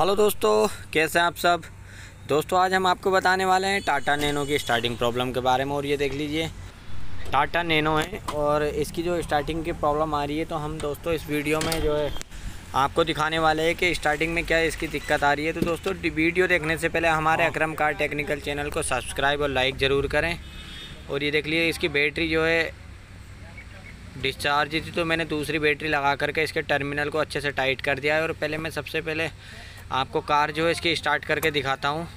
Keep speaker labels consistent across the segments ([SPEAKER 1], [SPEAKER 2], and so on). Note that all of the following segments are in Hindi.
[SPEAKER 1] हेलो दोस्तों, कैसे हैं आप सब? दोस्तों, आज हम आपको बताने वाले हैं टाटा नैनो की स्टार्टिंग प्रॉब्लम के बारे में, और ये देख लीजिए। टाटा नैनो है, और इसकी जो स्टार्टिंग की प्रॉब्लम आ रही है तो हम दोस्तों इस वीडियो में जो है आपको दिखाने वाले हैं कि स्टार्टिंग में क्या इसकी दिक्कत आ रही है। तो दोस्तों वीडियो देखने से पहले हमारे अक्रम कार टेक्निकल चैनल को सब्सक्राइब और लाइक ज़रूर करें। और ये देख लीजिए, इसकी बैटरी जो है डिस्चार्ज थी तो मैंने दूसरी बैटरी लगा करके इसके टर्मिनल को अच्छे से टाइट कर दिया है। और पहले मैं सबसे पहले आपको कार जो है इसकी स्टार्ट करके दिखाता हूँ।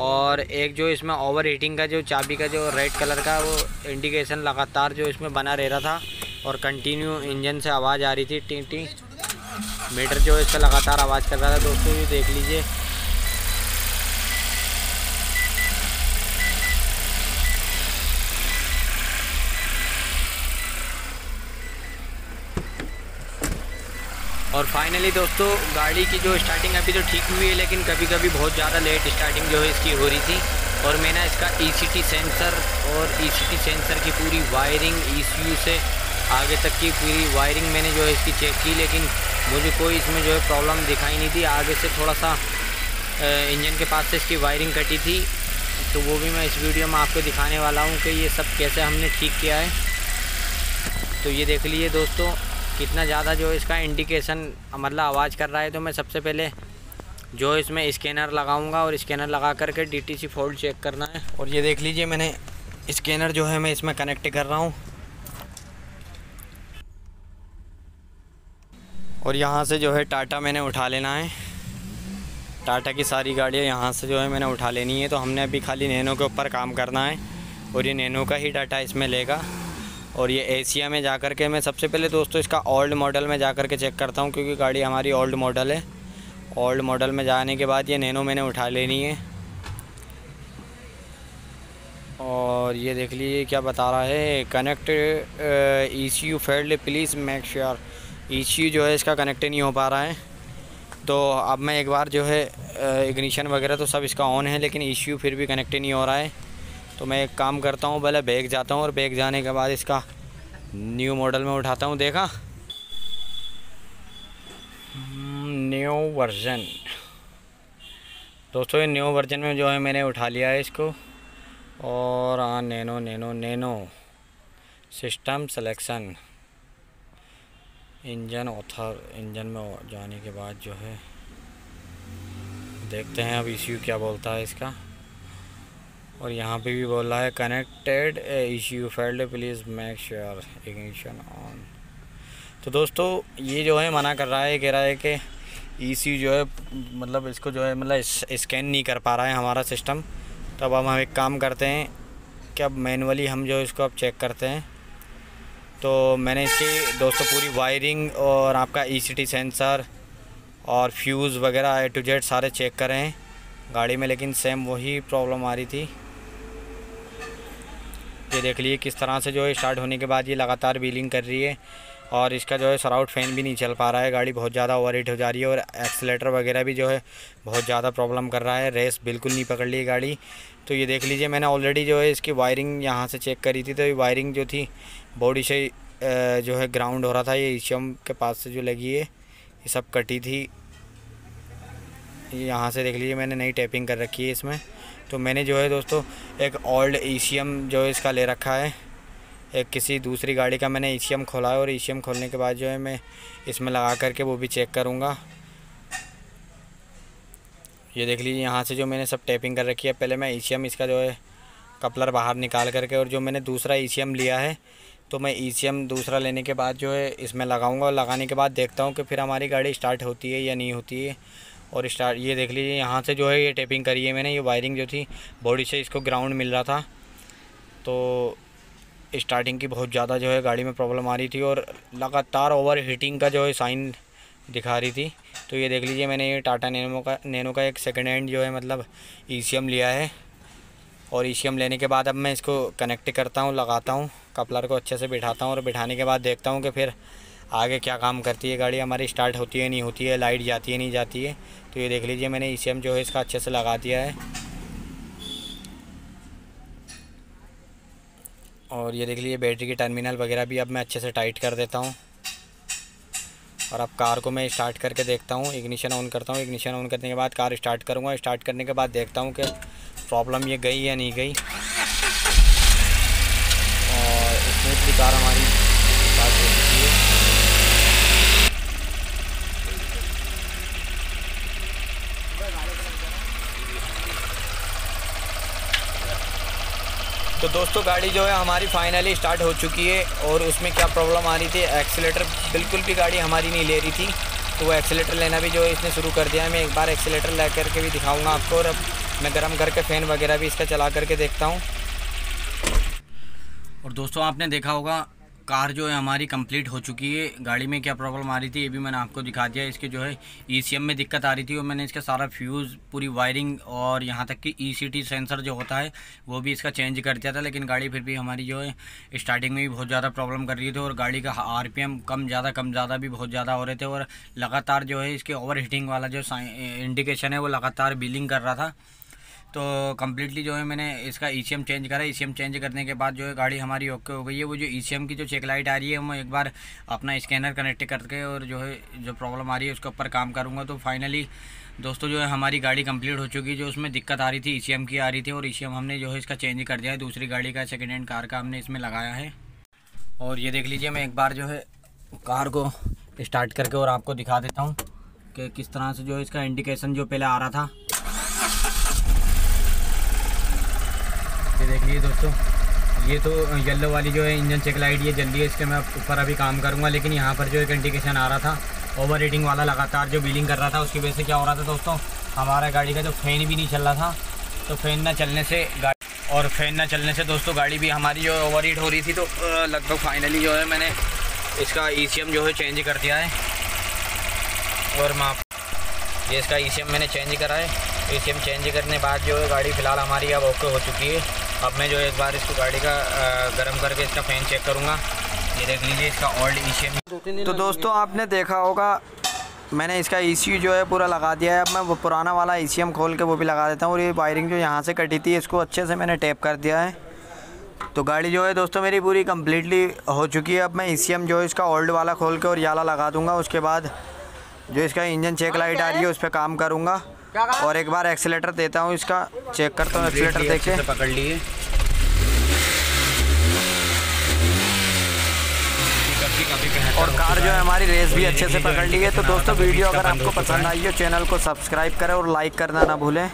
[SPEAKER 1] और एक जो इसमें ओवर हीटिंग का जो चाबी का जो रेड कलर का वो इंडिकेशन लगातार जो इसमें बना रह रहा था और कंटिन्यू इंजन से आवाज़ आ रही थी, टी टी। मीटर जो इसका लगातार आवाज़ कर रहा था। दोस्तों, ये देख लीजिए और फाइनली दोस्तों, गाड़ी की जो स्टार्टिंग अभी तो ठीक हुई है, लेकिन कभी कभी बहुत ज़्यादा लेट स्टार्टिंग जो है इसकी हो रही थी। और मैंने इसका ईसीटी e सेंसर और ईसीटी e सेंसर की पूरी वायरिंग ईसीयू से आगे तक की पूरी वायरिंग मैंने जो है इसकी चेक की, लेकिन मुझे कोई इसमें जो है प्रॉब्लम दिखाई नहीं थी। आगे से थोड़ा सा इंजन के पास से इसकी वायरिंग कटी थी। तो वो भी मैं इस वीडियो में आपको दिखाने वाला हूँ कि ये सब कैसे हमने ठीक किया है। तो ये देख लीजिए दोस्तों कितना ज़्यादा जो इसका इंडिकेशन मतलब आवाज़ कर रहा है तो मैं सबसे पहले जो इसमें स्कैनर लगाऊँगा और स्कैनर लगा करके डीटीसी फोल्ड चेक करना है। और ये देख लीजिए मैंने स्कैनर जो है मैं इसमें कनेक्ट कर रहा हूँ। और यहाँ से जो है टाटा मैंने उठा लेना है। टाटा की सारी गाड़ियाँ यहाँ से जो है मैंने उठा लेनी है तो हमने अभी खाली नैनो के ऊपर काम करना है। और ये नैनो का ही डाटा इसमें लेगा। और ये एशिया में जा कर के मैं सबसे पहले दोस्तों इसका ओल्ड मॉडल में जा कर के चेक करता हूँ, क्योंकि गाड़ी हमारी ओल्ड मॉडल है। ओल्ड मॉडल में जाने के बाद ये नैनो मैंने उठा लेनी है। और ये देख लीजिए क्या बता रहा है। Connect E C U failed please make sure E C U जो है इसका कनेक्ट नहीं हो पा रहा है। तो अब मैं एक बार जो है इग्निशन वगैरह तो सब इसका ऑन है, लेकिन ई सी यू फिर भी कनेक्ट नहीं हो रहा है। तो मैं एक काम करता हूँ, पहले बैग जाता हूँ और बैग जाने के बाद इसका न्यू मॉडल में उठाता हूँ, देखा? न्यू वर्जन दोस्तों, ये न्यू वर्जन में जो है मैंने उठा लिया है इसको। और हाँ Nano Nano Nano system selection engine author engine में जाने के बाद जो है, देखते हैं अब इश्यू क्या बोलता है इसका। और यहाँ पे भी बोल है connected issue failed please make sure ignition on तो दोस्तों, ये जो है मना कर रहा है, कह रहा है कि ई e जो है मतलब इसको जो है मतलब स्कैन नहीं कर पा रहा है हमारा सिस्टम तो अब हम एक काम करते हैं कि अब मैनुअली हम जो इसको अब चेक करते हैं। तो मैंने इसकी, दोस्तों, पूरी वायरिंग और आपका ई e सेंसर और फ्यूज़ वगैरह ए टू जेड सारे चेक करें गाड़ी में लेकिन सेम वही प्रॉब्लम आ रही थी। ये देख लीजिए किस तरह से जो है स्टार्ट होने के बाद ये लगातार व्हीलिंग कर रही है। और इसका जो है सराउट फ़ैन भी नहीं चल पा रहा है। गाड़ी बहुत ज़्यादा ओवर हो जा रही है और एक्सलेटर वगैरह भी जो है बहुत ज़्यादा प्रॉब्लम कर रहा है। रेस बिल्कुल नहीं पकड़ ली गाड़ी। तो ये देख लीजिए, मैंने ऑलरेडी जो है इसकी वायरिंग यहाँ से चेक करी थी। तो ये वायरिंग जो थी बॉडी से जो है ग्राउंड हो रहा था। ये ईशम के पास से जो लगी है, ये सब कटी थी। यहाँ से देख लीजिए, मैंने नई टैपिंग कर रखी है इसमें। तो मैंने जो है दोस्तों, एक ओल्ड ईसीएम जो है इसका ले रखा है। एक किसी दूसरी गाड़ी का मैंने ईसीएम खोला है और ईसीएम खोलने के बाद जो है मैं इसमें लगा करके वो भी चेक करूँगा। ये देख लीजिए, यहाँ से जो मैंने सब टैपिंग कर रखी है। पहले मैं ईसीएम इसका जो है कपलर बाहर निकाल करके और जो मैंने दूसरा ईसीएम लिया है तो मैं ईसीएम दूसरा लेने के बाद जो है इसमें लगाऊँगा और लगाने के बाद देखता हूँ कि फिर हमारी गाड़ी स्टार्ट होती है या नहीं होती है। और स्टार्ट ये देख लीजिए, यहाँ से जो है ये टेपिंग करी है मैंने, ये वायरिंग जो थी बॉडी से इसको ग्राउंड मिल रहा था। तो स्टार्टिंग की बहुत ज़्यादा जो है गाड़ी में प्रॉब्लम आ रही थी और लगातार ओवर हीटिंग का जो है साइन दिखा रही थी। तो ये देख लीजिए, मैंने ये टाटा नैनो का नैनो का एक सेकेंड हैंड जो है मतलब ईसीएम लिया है। और ईसीएम लेने के बाद अब मैं इसको कनेक्ट करता हूँ, लगाता हूँ, कपलर को अच्छे से बिठाता हूँ और बिठाने के बाद देखता हूँ कि फिर आगे क्या काम करती है? गाड़ी हमारी स्टार्ट होती है, नहीं होती है लाइट जाती है, नहीं जाती है। तो ये देख लीजिए, मैंने ईसीएम जो है, इसका अच्छे से लगा दिया है। और ये देख लीजिए, बैटरी की टर्मिनल वगैरह भी अब मैं अच्छे से टाइट कर देता हूँ। और अब कार को मैं स्टार्ट करके देखता हूँ इग्निशन ऑन करता हूँ। इग्निशन ऑन करने के बाद कार स्टार्ट करूँगा। स्टार्ट करने के बाद देखता हूँ कि प्रॉब्लम ये गई या नहीं गई। और स्मूथली कार हमारी स्टार्ट हो चुकी है तो दोस्तों, गाड़ी जो है हमारी फाइनली स्टार्ट हो चुकी है और उसमें क्या प्रॉब्लम आ रही थी? एक्सीटर बिल्कुल भी गाड़ी हमारी नहीं ले रही थी। तो वो एक्सीटर लेना भी जो है इसने शुरू कर दिया है। मैं एक बार एक्सीटर ले करके भी दिखाऊँगा आपको और अब मैं गर्म करके फ़ैन वगैरह भी इसका चला करके देखता हूँ। और दोस्तों, आपने देखा होगा कार जो है हमारी कंप्लीट हो चुकी है। गाड़ी में क्या प्रॉब्लम आ रही थी, ये भी मैंने आपको दिखा दिया। इसके जो है ईसीएम में दिक्कत आ रही थी और मैंने इसका सारा फ्यूज़ पूरी वायरिंग और यहाँ तक कि ईसीटी सेंसर जो होता है, वो भी इसका चेंज कर दिया था। लेकिन गाड़ी फिर भी हमारी जो है स्टार्टिंग में भी बहुत ज़्यादा प्रॉब्लम कर रही थी और गाड़ी का आरपीएम कम ज़्यादा कम ज़्यादा भी बहुत ज़्यादा हो रहे थे और लगातार जो है इसके ओवर हीटिंग वाला जो इंडिकेशन है, वो लगातार बिलिंग कर रहा था। तो कम्प्लीटली जो है मैंने इसका ई e चेंज करा। ई e चेंज करने के बाद जो है गाड़ी हमारी ओके हो गई है। वो जो ई e की जो चेक लाइट आ रही है मैं एक बार अपना स्कैनर कनेक्ट करके और जो है, जो प्रॉब्लम आ रही है, उसके ऊपर काम करूँगा। तो फाइनली दोस्तों, जो है हमारी गाड़ी कंप्लीट हो चुकी है। जो उसमें दिक्कत आ रही थी ईसीएम की आ रही थी और ईसीएम हमने जो है इसका चेंज कर दिया है। दूसरी गाड़ी का सेकेंड हैंड कार का हमने इसमें लगाया है। और ये देख लीजिए, मैं एक बार जो है कार को स्टार्ट करके और आपको दिखा देता हूँ कि किस तरह से जो है इसका इंडिकेशन जो पहले आ रहा था। ये दोस्तों, ये तो येलो वाली जो है इंजन चेक लाइट ये जल्दी है, इसके मैं ऊपर अभी काम करूँगा, लेकिन यहाँ पर जो एक इंडिकेशन आ रहा था ओवर वाला लगातार जो बिलिंग कर रहा था, उसकी वजह से क्या हो रहा था दोस्तों, हमारा गाड़ी का जो फ़ैन भी नहीं चल रहा था तो फ़ैन ना चलने से गाड़ी और फ़ैन ना चलने से दोस्तों, गाड़ी भी हमारी जो ओवर हीट हो रही थी तो लगभग फाइनली जो है मैंने इसका ई e जो है चेंज कर दिया है, और माप ये इसका ई e मैंने चेंज करा है ई चेंज करने बाद जो है गाड़ी फ़िलहाल हमारी अब ओके हो चुकी है। अब मैं जो एक बार इसको गाड़ी का गर्म करके इसका फ़ैन चेक करूँगा। ये देख लीजिए इसका ओल्ड ई तो दोस्तों आपने देखा होगा मैंने इसका ई e जो है पूरा लगा दिया है। अब मैं वो पुराना वाला ई e खोल के वो भी लगा देता हूँ और ये वायरिंग जो यहाँ से कटी थी इसको अच्छे से मैंने टेप कर दिया है। तो गाड़ी जो है दोस्तों मेरी पूरी कम्प्लीटली हो चुकी है। अब मैं ई e जो है इसका ओल्ड वाला खोल के और याला लगा दूँगा। उसके बाद जो इसका इंजन चेक लाइट आ रही है उस पर काम करूँगा। और एक बार एक्सीटर देता हूँ इसका चेक करता हूँ एक्सीटर देख। के पकड़ लिए। और कार जो है हमारी रेस भी अच्छे से पकड़ ली है। तो दोस्तों वीडियो अगर आपको पसंद आई हो चैनल को सब्सक्राइब करें और लाइक करना ना भूलें।